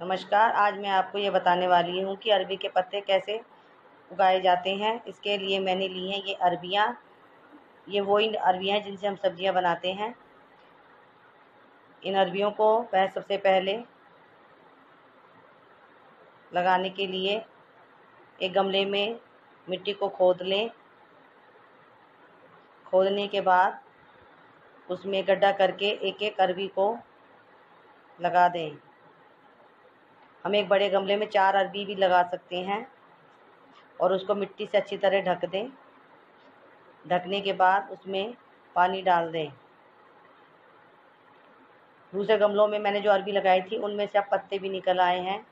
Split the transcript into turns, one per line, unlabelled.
नमस्कार, आज मैं आपको ये बताने वाली हूँ कि अरबी के पत्ते कैसे उगाए जाते हैं। इसके लिए मैंने ली हैं ये अरबियाँ। ये वो इन अरबियाँ हैं जिनसे हम सब्ज़ियाँ बनाते हैं। इन अरबियों को पह, सबसे पहले लगाने के लिए एक गमले में मिट्टी को खोद लें। खोदने के बाद उसमें गड्ढा करके एक एक अरबी को लगा दें। हम एक बड़े गमले में चार अरबी भी लगा सकते हैं और उसको मिट्टी से अच्छी तरह ढक दें। ढकने के बाद उसमें पानी डाल दें। दूसरे गमलों में मैंने जो अरबी लगाई थी, उनमें से अब पत्ते भी निकल आए हैं।